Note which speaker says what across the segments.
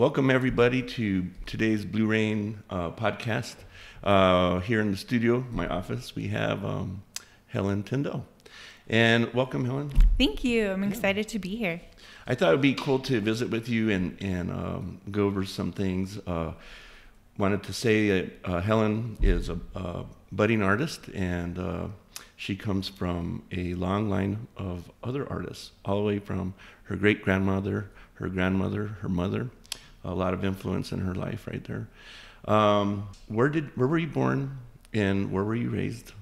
Speaker 1: welcome everybody to today's Blue Rain uh, podcast. Uh, here in the studio, my office, we have um, Helen Tindel. And welcome, Helen.
Speaker 2: Thank you. I'm excited to be here.
Speaker 1: I thought it would be cool to visit with you and, and um, go over some things. Uh, wanted to say that uh, Helen is a, a, budding artist and uh, she comes from a long line of other artists, all the way from her great grandmother, her grandmother, her mother. A lot of influence in her life right there. Um, where did where were you born and where were you raised?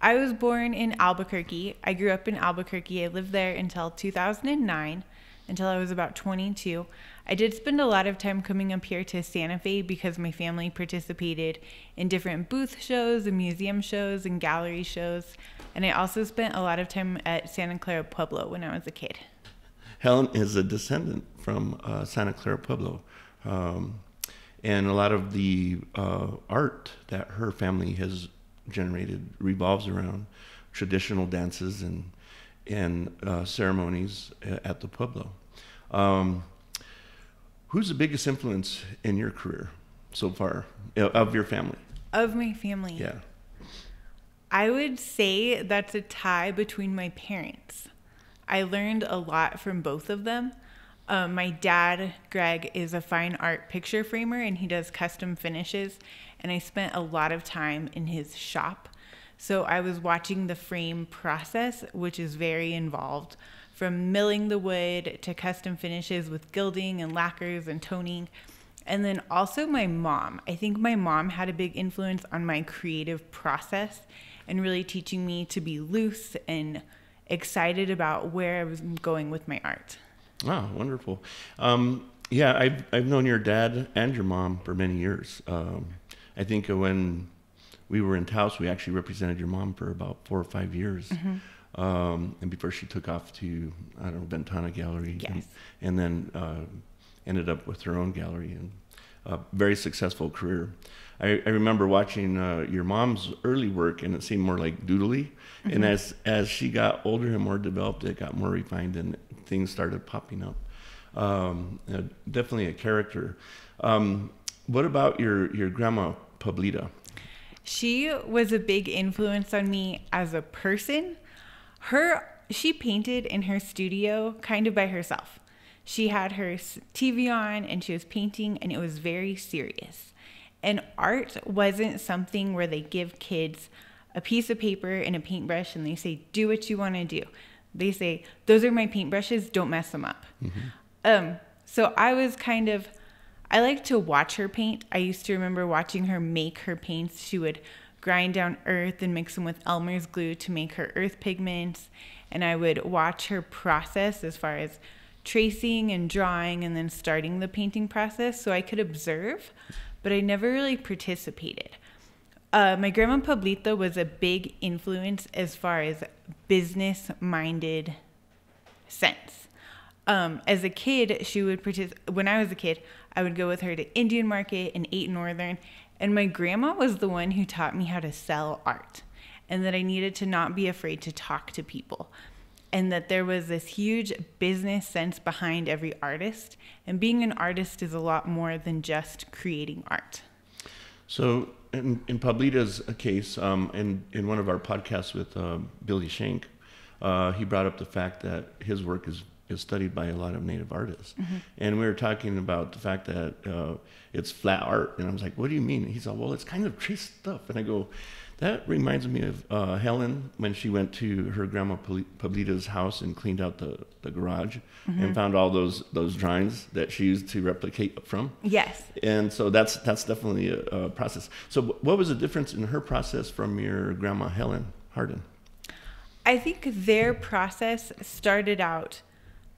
Speaker 2: I was born in Albuquerque. I grew up in Albuquerque. I lived there until 2009, until I was about 22. I did spend a lot of time coming up here to Santa Fe because my family participated in different booth shows and museum shows and gallery shows. And I also spent a lot of time at Santa Clara Pueblo when I was a kid.
Speaker 1: Helen is a descendant from uh, Santa Clara Pueblo. Um, and a lot of the uh, art that her family has generated revolves around traditional dances and and uh, ceremonies at the pueblo. Um, who's the biggest influence in your career so far of your family?
Speaker 2: Of my family,
Speaker 1: yeah.
Speaker 2: I would say that's a tie between my parents. I learned a lot from both of them. Um, my dad, Greg, is a fine art picture framer and he does custom finishes. And I spent a lot of time in his shop. So I was watching the frame process, which is very involved from milling the wood to custom finishes with gilding and lacquers and toning. And then also my mom. I think my mom had a big influence on my creative process and really teaching me to be loose and excited about where I was going with my art.
Speaker 1: Wow, wonderful. Um, yeah, I've, I've known your dad and your mom for many years. Um, I think when we were in Taos, we actually represented your mom for about four or five years. Mm-hmm. Um, and before she took off to, I don't know, Ventana Gallery.
Speaker 2: Yes.
Speaker 1: And, and then uh, ended up with her own gallery and a very successful career. I, I remember watching uh, your mom's early work, and it seemed more like doodly. Mm-hmm. And as as she got older and more developed, it got more refined, and things started popping up. Um, uh, definitely a character. Um, what about your your grandma Pablita?
Speaker 2: She was a big influence on me as a person. Her she painted in her studio kind of by herself. She had her TV on and she was painting and it was very serious. And art wasn't something where they give kids a piece of paper and a paintbrush and they say, do what you want to do. They say, those are my paintbrushes, don't mess them up. Mm-hmm. Um, so I was kind of, I like to watch her paint. I used to remember watching her make her paints. She would grind down earth and mix them with Elmer's glue to make her earth pigments. And I would watch her process as far as tracing and drawing and then starting the painting process so I could observe, but I never really participated. Uh, my grandma Pablita was a big influence as far as business minded sense. Um, as a kid, she would participate. When I was a kid, I would go with her to Indian Market and Eight Northern, and my grandma was the one who taught me how to sell art, and that I needed to not be afraid to talk to people and that there was this huge business sense behind every artist. And being an artist is a lot more than just creating art.
Speaker 1: So, in, in Pablita's case, um, in, in one of our podcasts with uh, Billy Schenck, uh, he brought up the fact that his work is, is studied by a lot of native artists. Mm-hmm. And we were talking about the fact that uh, it's flat art. And I was like, what do you mean? He's like, well, it's kind of traced stuff. And I go, that reminds me of uh, Helen when she went to her grandma Pablita's house and cleaned out the, the garage mm-hmm. and found all those those drawings that she used to replicate from.
Speaker 2: Yes.
Speaker 1: And so that's that's definitely a, a process. So what was the difference in her process from your grandma Helen Hardin?
Speaker 2: I think their process started out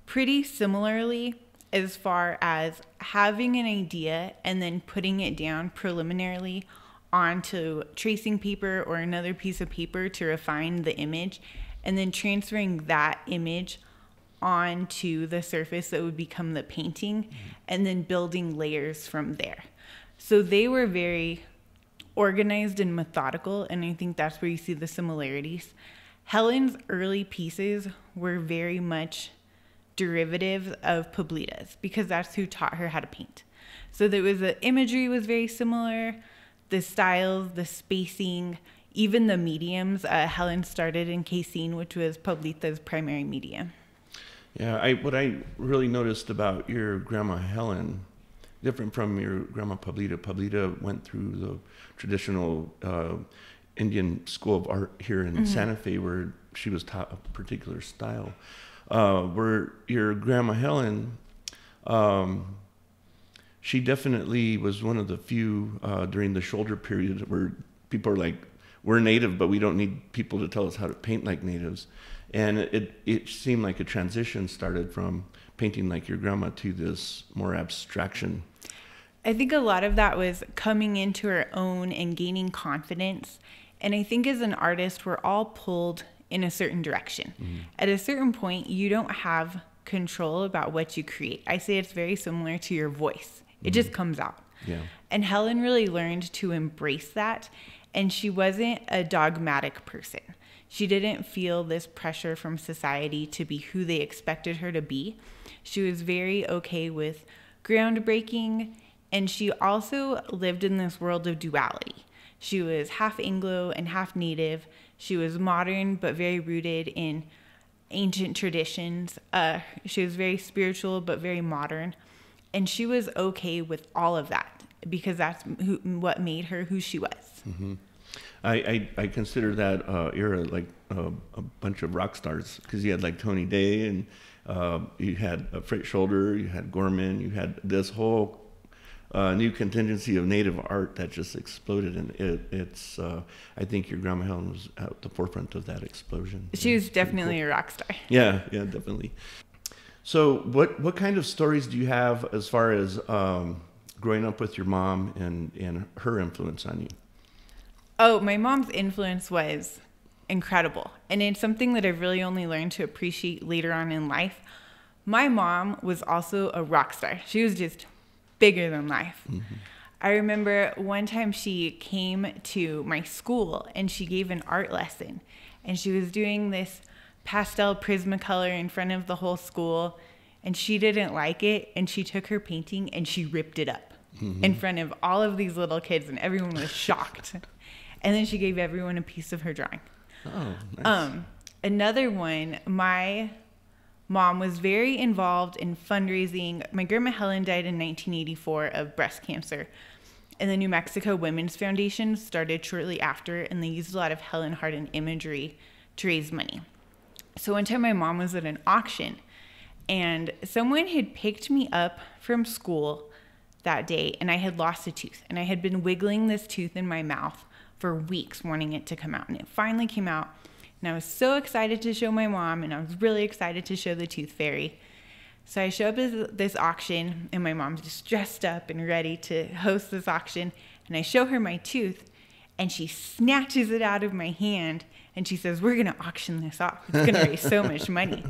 Speaker 2: pretty similarly as far as having an idea and then putting it down preliminarily onto tracing paper or another piece of paper to refine the image and then transferring that image onto the surface that would become the painting mm-hmm. and then building layers from there. So they were very organized and methodical, and I think that's where you see the similarities. Helen's early pieces were very much derivatives of Pablita's because that's who taught her how to paint. So there was the imagery was very similar, the styles, the spacing, even the mediums. Uh, Helen started in casein, which was Pablita's primary medium.
Speaker 1: Yeah, I what I really noticed about your grandma Helen, different from your grandma Pablita. Pablita went through the traditional uh, Indian school of art here in mm-hmm. Santa Fe, where she was taught a particular style. Uh, where your grandma Helen, um, she definitely was one of the few uh, during the Scholder period where people are like, we're native, but we don't need people to tell us how to paint like natives. And it, it seemed like a transition started from painting like your grandma to this more abstraction.
Speaker 2: I think a lot of that was coming into her own and gaining confidence. And I think as an artist, we're all pulled in a certain direction. Mm-hmm. At a certain point, you don't have control about what you create. I say it's very similar to your voice, it mm-hmm. just comes out.
Speaker 1: Yeah.
Speaker 2: And Helen really learned to embrace that. And she wasn't a dogmatic person. She didn't feel this pressure from society to be who they expected her to be. She was very okay with groundbreaking, and she also lived in this world of duality. She was half Anglo and half Native. She was modern but very rooted in ancient traditions. Uh, she was very spiritual but very modern. And she was okay with all of that because that's who, what made her who she was.
Speaker 1: Mm-hmm. I, I, I, consider that uh, era like uh, a bunch of rock stars because you had like Tony Da and uh, you had Fritz Scholder, you had Gorman, you had this whole uh, new contingency of native art that just exploded, and it, it's. Uh, I think your grandma Helen was at the forefront of that explosion.
Speaker 2: She was definitely cool. a rock star.
Speaker 1: Yeah, yeah, definitely. So, what what kind of stories do you have as far as um, growing up with your mom and and her influence on you?
Speaker 2: Oh, my mom's influence was incredible, and it's something that I've really only learned to appreciate later on in life. My mom was also a rock star. She was just bigger than life. Mm-hmm. I remember one time she came to my school and she gave an art lesson, and she was doing this pastel Prismacolor in front of the whole school, and she didn't like it, and she took her painting and she ripped it up mm-hmm. in front of all of these little kids, and everyone was shocked. and then she gave everyone a piece of her drawing.
Speaker 1: Oh, nice.
Speaker 2: Um, another one, my mom was very involved in fundraising. My grandma Helen died in 1984 of breast cancer. And the New Mexico Women's Foundation started shortly after, and they used a lot of Helen Hardin imagery to raise money. So one time my mom was at an auction, and someone had picked me up from school that day, and I had lost a tooth. And I had been wiggling this tooth in my mouth for weeks, wanting it to come out. And it finally came out. And I was so excited to show my mom, and I was really excited to show the tooth fairy. So I show up at this auction, and my mom's just dressed up and ready to host this auction. And I show her my tooth, and she snatches it out of my hand, and she says, We're going to auction this off. It's going to raise so much money.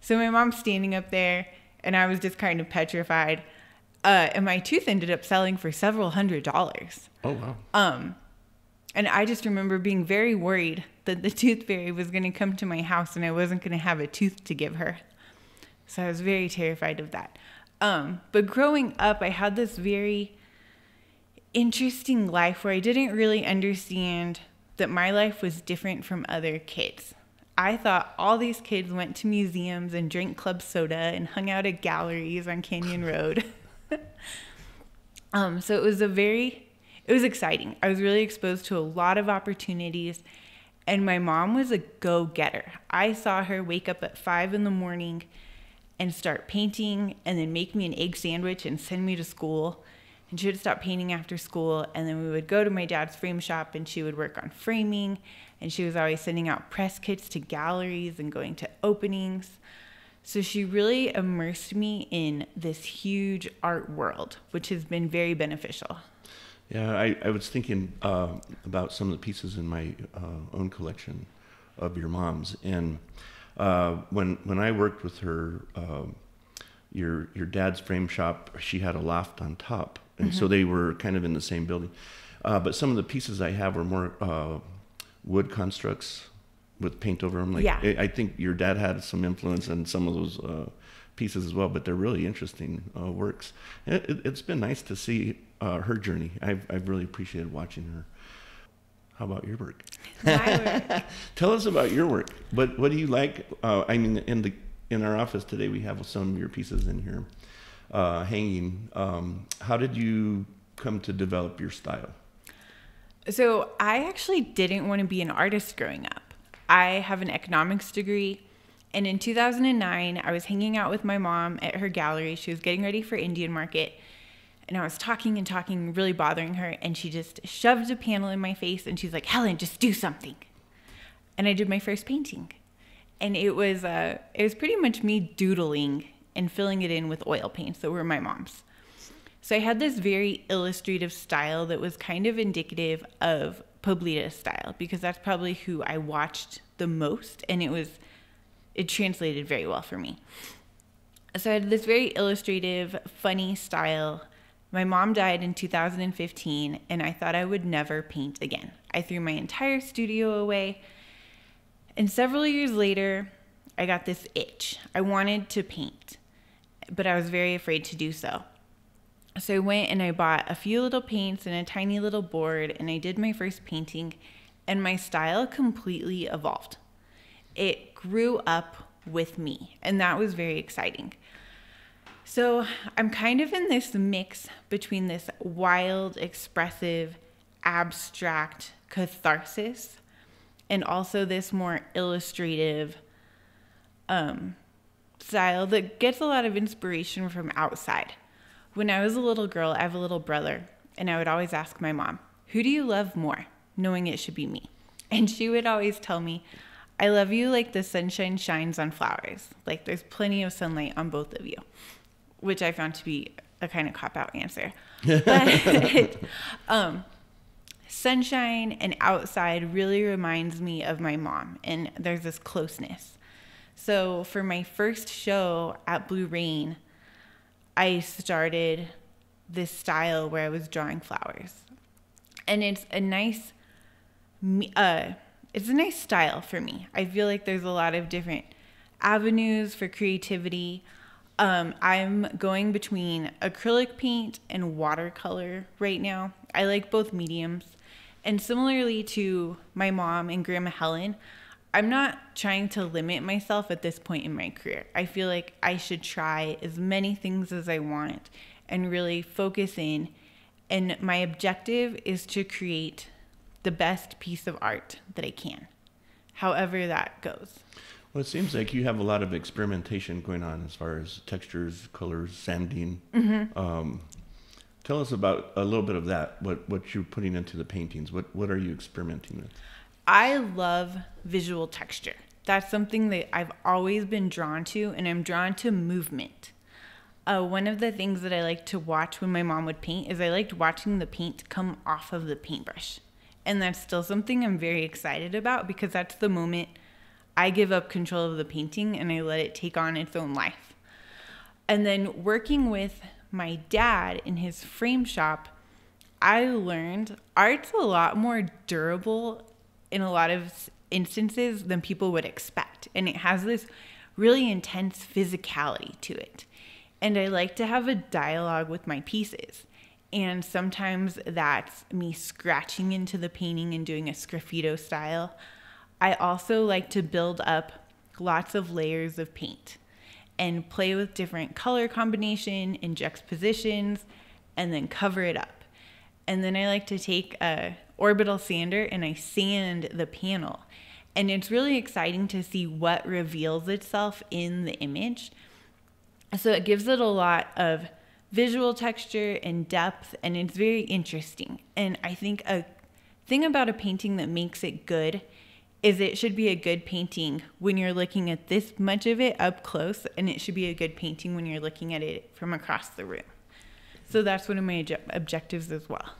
Speaker 2: So my mom's standing up there, and I was just kind of petrified. Uh, and my tooth ended up selling for several hundred dollars.
Speaker 1: Oh, wow.
Speaker 2: Um, and I just remember being very worried that the tooth fairy was going to come to my house and I wasn't going to have a tooth to give her. So I was very terrified of that. Um, but growing up, I had this very interesting life where I didn't really understand that my life was different from other kids. I thought all these kids went to museums and drank club soda and hung out at galleries on Canyon Road. um, so it was a very it was exciting. I was really exposed to a lot of opportunities, and my mom was a go getter. I saw her wake up at five in the morning and start painting, and then make me an egg sandwich and send me to school. And she would stop painting after school, and then we would go to my dad's frame shop, and she would work on framing. And she was always sending out press kits to galleries and going to openings. So she really immersed me in this huge art world, which has been very beneficial.
Speaker 1: Yeah, I, I was thinking uh, about some of the pieces in my uh, own collection of your mom's, and uh, when when I worked with her, um, your your dad's frame shop, she had a loft on top, and mm-hmm. so they were kind of in the same building. Uh, but some of the pieces I have were more uh, wood constructs, with paint over them. Like
Speaker 2: Yeah.
Speaker 1: I, I think your dad had some influence on some of those uh, pieces as well, but they're really interesting uh, works. And It, it, has been nice to see uh, her journey. I've I've really appreciated watching her. How about your work?
Speaker 2: My work.
Speaker 1: Tell us about your work. What what do you like? Uh, I mean, in the in our office today, we have some of your pieces in here uh, hanging. Um, how did you come to develop your style?
Speaker 2: So I actually didn't want to be an artist growing up. I have an economics degree. And in 2009, I was hanging out with my mom at her gallery. She was getting ready for Indian market. And I was talking and talking, really bothering her. And she just shoved a panel in my face and she's like, Helen, just do something. And I did my first painting. And it was, uh, it was pretty much me doodling and filling it in with oil paints that were my mom's. So I had this very illustrative style that was kind of indicative of Pablita's style because that's probably who I watched the most and it was it translated very well for me. So I had this very illustrative, funny style. My mom died in 2015 and I thought I would never paint again. I threw my entire studio away. And several years later, I got this itch. I wanted to paint, but I was very afraid to do so. So I went and I bought a few little paints and a tiny little board, and I did my first painting, and my style completely evolved. It grew up with me, and that was very exciting. So I'm kind of in this mix between this wild, expressive, abstract catharsis and also this more illustrative um, style that gets a lot of inspiration from outside. When I was a little girl, I have a little brother, and I would always ask my mom, Who do you love more? knowing it should be me. And she would always tell me, I love you like the sunshine shines on flowers. Like there's plenty of sunlight on both of you, which I found to be a kind of cop out answer. But um, sunshine and outside really reminds me of my mom, and there's this closeness. So for my first show at Blue Rain, I started this style where I was drawing flowers. And it's a nice uh it's a nice style for me. I feel like there's a lot of different avenues for creativity. Um, I'm going between acrylic paint and watercolor right now. I like both mediums. And similarly to my mom and Grandma Helen, I'm not trying to limit myself at this point in my career. I feel like I should try as many things as I want and really focus in. And my objective is to create the best piece of art that I can, however that goes.
Speaker 1: Well, it seems like you have a lot of experimentation going on as far as textures, colors, sanding.
Speaker 2: Mm-hmm.
Speaker 1: Um, tell us about a little bit of that. What what you're putting into the paintings. What what are you experimenting with?
Speaker 2: I love visual texture. That's something that I've always been drawn to, and I'm drawn to movement. Uh, one of the things that I like to watch when my mom would paint is I liked watching the paint come off of the paintbrush. And that's still something I'm very excited about because that's the moment I give up control of the painting and I let it take on its own life. And then working with my dad in his frame shop, I learned art's a lot more durable in a lot of instances than people would expect. And it has this really intense physicality to it. And I like to have a dialogue with my pieces. And sometimes that's me scratching into the painting and doing a sgraffito style. I also like to build up lots of layers of paint and play with different color combination and juxtapositions and then cover it up. And then I like to take a orbital sander and I sand the panel. And it's really exciting to see what reveals itself in the image. So it gives it a lot of visual texture and depth and it's very interesting. And I think a thing about a painting that makes it good is it should be a good painting when you're looking at this much of it up close and it should be a good painting when you're looking at it from across the room. So that's one of my obje- objectives as well.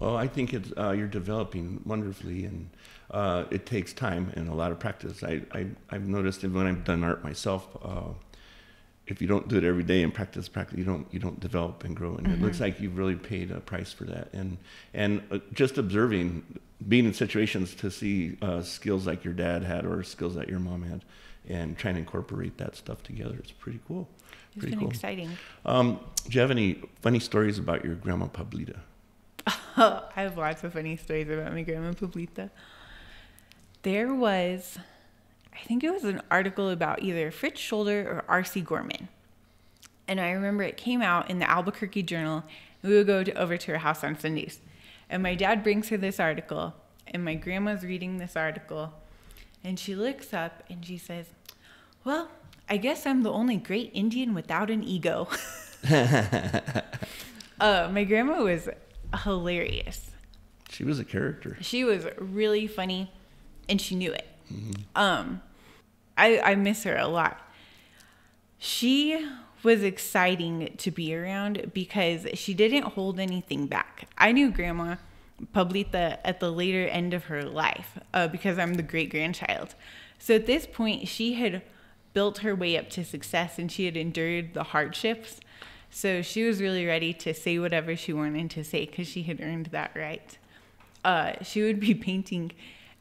Speaker 1: Well, I think it's uh, you're developing wonderfully, and uh, it takes time and a lot of practice. I, I I've noticed it when I've done art myself, uh, if you don't do it every day and practice, practice, you don't you don't develop and grow. And it looks like you've really paid a price for that. And and uh, just observing being in situations to see uh, skills like your dad had or skills that your mom had, and trying to incorporate that stuff together. It's pretty cool.
Speaker 2: It's
Speaker 1: Pretty
Speaker 2: been
Speaker 1: cool.
Speaker 2: exciting.
Speaker 1: Um, do you have any funny stories about your grandma Pablita?
Speaker 2: I have lots of funny stories about my grandma Pablita. There was, I think it was an article about either Fritz Scholder or R.C. Gorman. And I remember it came out in the Albuquerque Journal. We would go to, over to her house on Sundays. And my dad brings her this article, and my grandma's reading this article. And she looks up and she says, Well, I guess I'm the only great Indian without an ego. uh, my grandma was hilarious.
Speaker 1: She was a character.
Speaker 2: She was really funny and she knew it. Um I I miss her a lot. She was exciting to be around because she didn't hold anything back. I knew grandma Pablita at the later end of her life uh, because I'm the great grandchild. So at this point, she had built her way up to success and she had endured the hardships. So she was really ready to say whatever she wanted to say because she had earned that right. Uh, she would be painting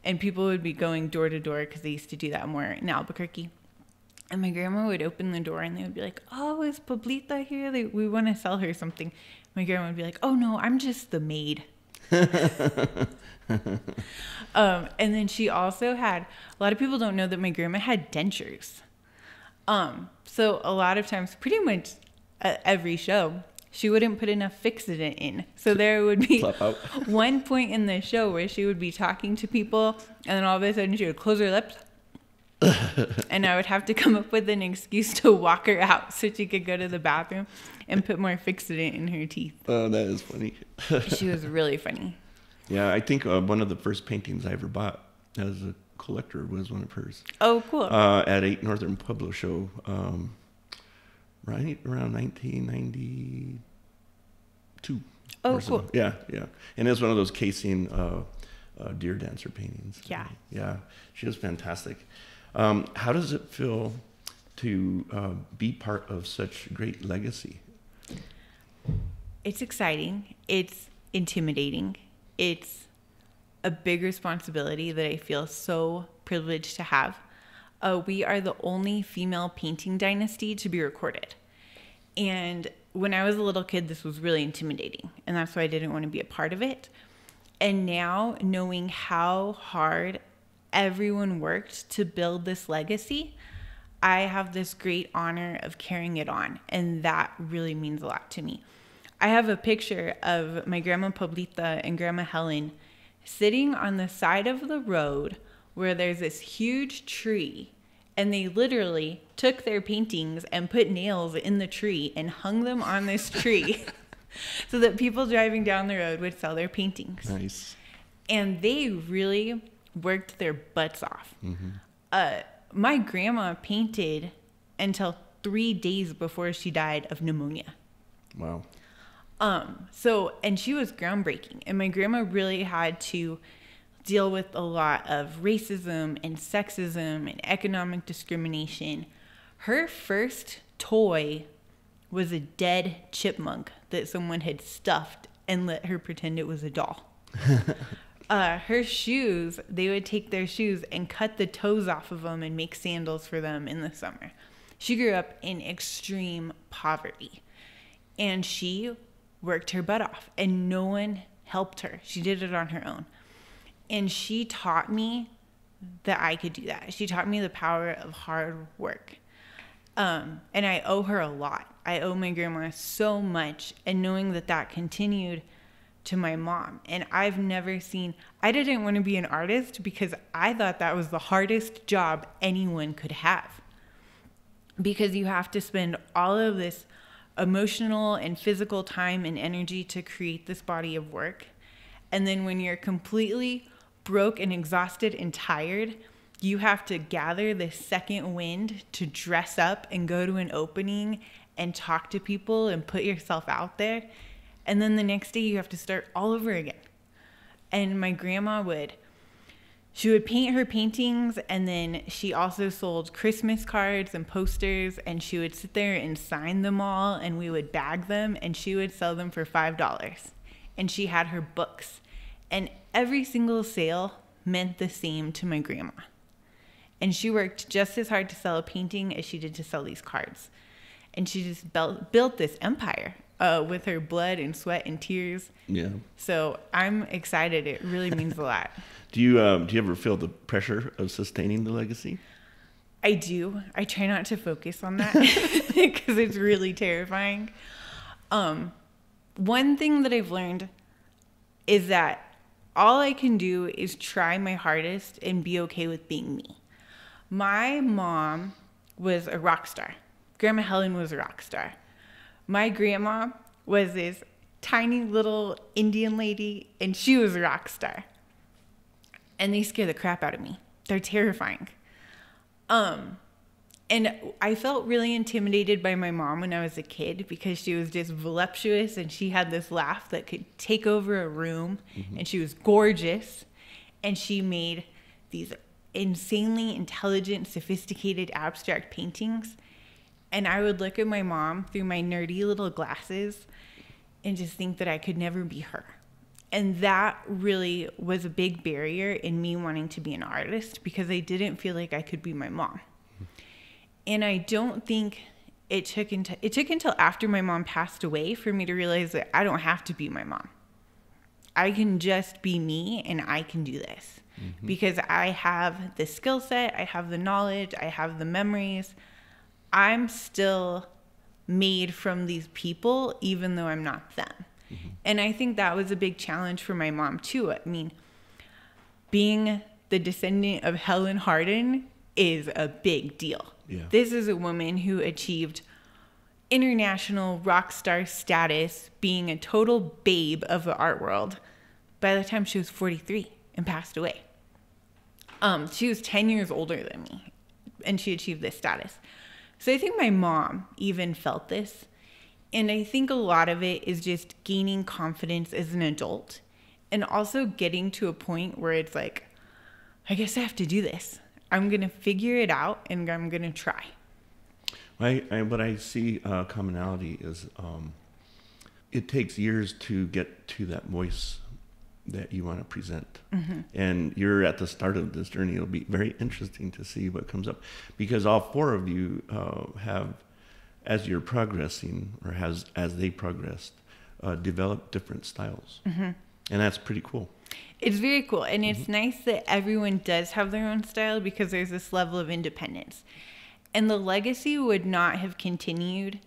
Speaker 2: and people would be going door to door because they used to do that more in Albuquerque. And my grandma would open the door and they would be like, Oh, is Pablita here? They, we want to sell her something. My grandma would be like, Oh, no, I'm just the maid. um, and then she also had, a lot of people don't know that my grandma had dentures. Um, so a lot of times, pretty much every show, she wouldn't put enough Fixodent in. So there would be one point in the show where she would be talking to people, and then all of a sudden she would close her lips. and I would have to come up with an excuse to walk her out so she could go to the bathroom and put more Fixodent in her teeth.
Speaker 1: Oh, that is funny.
Speaker 2: She was really funny.
Speaker 1: yeah, I think uh, one of the first paintings I ever bought as a collector was one of hers.
Speaker 2: Oh, cool.
Speaker 1: uh, at a Northern Pueblo show, um, right around 1992.
Speaker 2: Oh,
Speaker 1: or so.
Speaker 2: cool.
Speaker 1: Yeah, yeah. And it's one of those casein uh, uh, deer dancer paintings.
Speaker 2: Yeah.
Speaker 1: Yeah, she was fantastic. Um, how does it feel to uh, be part of such great legacy?
Speaker 2: it's exciting. It's intimidating. It's a big responsibility that I feel so privileged to have. Uh, we are the only female painting dynasty to be recorded. And when I was a little kid, this was really intimidating. And that's why I didn't want to be a part of it. And now, knowing how hard everyone worked to build this legacy, I have this great honor of carrying it on. And that really means a lot to me. I have a picture of my grandma Pablita and grandma Helen sitting on the side of the road where there's this huge tree. And they literally took their paintings and put nails in the tree and hung them on this tree so that people driving down the road would sell their paintings
Speaker 1: Nice.
Speaker 2: and they really worked their butts off. Uh, my grandma painted until three days before she died of pneumonia.
Speaker 1: Wow.
Speaker 2: Um, so, and she was groundbreaking, and my grandma really had to deal with a lot of racism and sexism and economic discrimination. Her first toy was a dead chipmunk that someone had stuffed and let her pretend it was a doll. uh, her shoes, they would take their shoes and cut the toes off of them and make sandals for them in the summer. She grew up in extreme poverty and she worked her butt off and no one helped her. She did it on her own. And she taught me that I could do that. She taught me the power of hard work. Um, and I owe her a lot. I owe my grandma so much. And knowing that that continued to my mom. And I've never seen, I didn't want to be an artist because I thought that was the hardest job anyone could have. Because you have to spend all of this emotional and physical time and energy to create this body of work. And then when you're completely broke and exhausted and tired, you have to gather the second wind to dress up and go to an opening and talk to people and put yourself out there. And then the next day you have to start all over again. And my grandma would she would paint her paintings and then she also sold Christmas cards and posters and she would sit there and sign them all and we would bag them and she would sell them for $5. And she had her books. And every single sale meant the same to my grandma. And she worked just as hard to sell a painting as she did to sell these cards. And she just built, built this empire uh, with her blood and sweat and tears.
Speaker 1: Yeah.
Speaker 2: So I'm excited. It really means a lot.
Speaker 1: Do you um, do you ever feel the pressure of sustaining the legacy?
Speaker 2: I do. I try not to focus on that because it's really terrifying. Um, one thing that I've learned is that all I can do is try my hardest and be okay with being me. My mom was a rock star. Grandma Helen was a rock star. My grandma was this tiny little Indian lady, and she was a rock star. And they scare the crap out of me. They're terrifying. Um, and I felt really intimidated by my mom when I was a kid because she was just voluptuous and she had this laugh that could take over a room mm-hmm. and she was gorgeous and she made these insanely intelligent, sophisticated abstract paintings. And I would look at my mom through my nerdy little glasses and just think that I could never be her. And that really was a big barrier in me wanting to be an artist because I didn't feel like I could be my mom. And I don't think it took until it took until after my mom passed away for me to realize that I don't have to be my mom. I can just be me and I can do this. Mm-hmm. Because I have the skill set, I have the knowledge, I have the memories. I'm still made from these people even though I'm not them. Mm-hmm. And I think that was a big challenge for my mom too. I mean, being the descendant of Helen Hardin is a big deal. Yeah. This is a woman who achieved international rock star status, being a total babe of the art world by the time she was 43 and passed away. Um, she was 10 years older than me and she achieved this status. So I think my mom even felt this and I think a lot of it is just gaining confidence as an adult and also getting to a point where it's like, I guess I have to do this. I'm going to figure it out and I'm going to try.
Speaker 1: I, I, what I see uh, commonality is um, it takes years to get to that voice that you want to present. Mm-hmm. And you're at the start of this journey. It'll be very interesting to see what comes up because all four of you uh, have as you're progressing or as as they progressed, uh, develop different styles, mm-hmm. and that's pretty cool.
Speaker 2: It's very cool, and it's mm-hmm. nice that everyone does have their own style because there's this level of independence, and the legacy would not have continued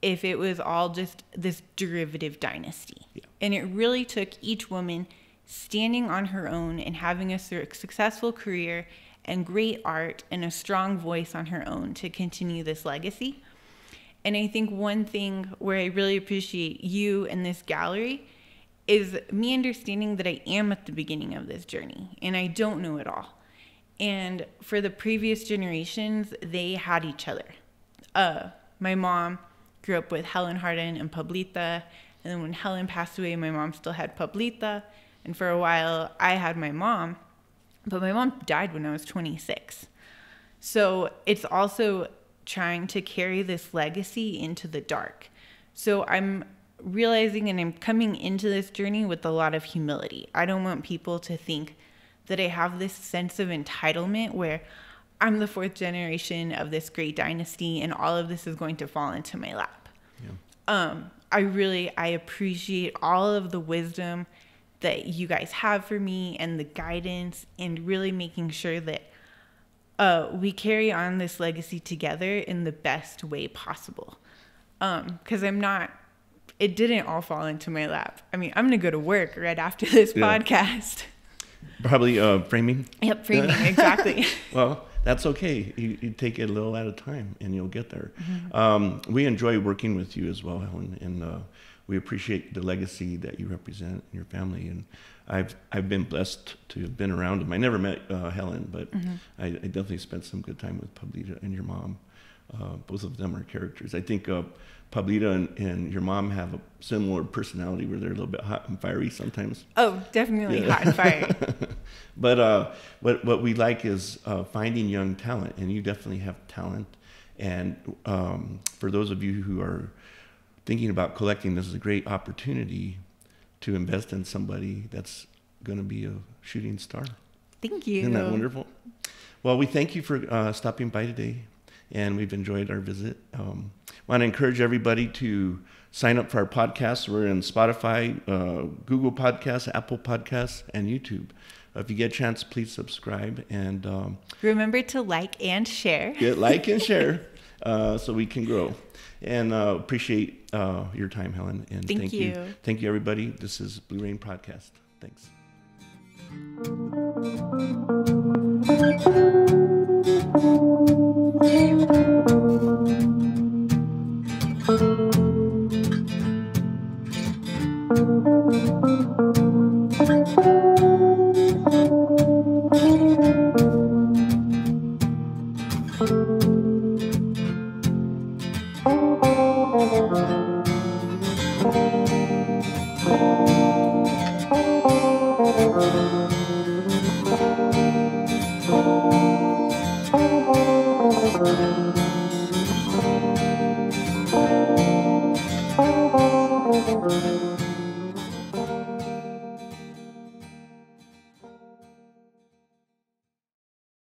Speaker 2: if it was all just this derivative dynasty. Yeah. And it really took each woman standing on her own and having a successful career and great art and a strong voice on her own to continue this legacy. And I think one thing where I really appreciate you and this gallery is me understanding that I am at the beginning of this journey and I don't know it all. And for the previous generations, they had each other. Uh, my mom grew up with Helen Hardin and Pablita. And then when Helen passed away, my mom still had Pablita. And for a while, I had my mom. But my mom died when I was 26. So it's also trying to carry this legacy into the dark. So I'm realizing and I'm coming into this journey with a lot of humility. I don't want people to think that I have this sense of entitlement where I'm the fourth generation of this great dynasty and all of this is going to fall into my lap. Yeah. Um, I really I appreciate all of the wisdom that you guys have for me and the guidance and really making sure that uh, we carry on this legacy together in the best way possible. Because um, I'm not, it didn't all fall into my lap. I mean, I'm going to go to work right after this yeah. podcast.
Speaker 1: Probably uh, framing.
Speaker 2: Yep, framing, exactly.
Speaker 1: well, that's okay. You, you, take it a little at a time and you'll get there. Mm-hmm. Um, we enjoy working with you as well, Helen, and uh, we appreciate the legacy that you represent in your family. And I've I've been blessed to have been around them. I never met uh, Helen, but mm-hmm. I, I, definitely spent some good time with Pablita and your mom. Uh, both of them are characters. I think Pablita and, and, your mom have a similar personality where they're a little bit hot and fiery sometimes.
Speaker 2: Oh, definitely yeah. hot and fiery.
Speaker 1: but uh, what what we like is uh, finding young talent, and you definitely have talent. And um, for those of you who are thinking about collecting, this is a great opportunity to invest in somebody that's going to be a shooting star.
Speaker 2: Thank you.
Speaker 1: Isn't that wonderful? Well, we thank you for uh, stopping by today, and we've enjoyed our visit. Um, want to encourage everybody to sign up for our podcast. We're in Spotify, uh, Google Podcasts, Apple Podcasts, and YouTube. if you get a chance, please subscribe and um,
Speaker 2: Remember to like and share.
Speaker 1: get like and share uh, so we can grow. And uh, appreciate uh, your time, Helen. And
Speaker 2: Thank
Speaker 1: you.
Speaker 2: you.
Speaker 1: Thank you, everybody. This is Blue Rain Podcast. Thanks.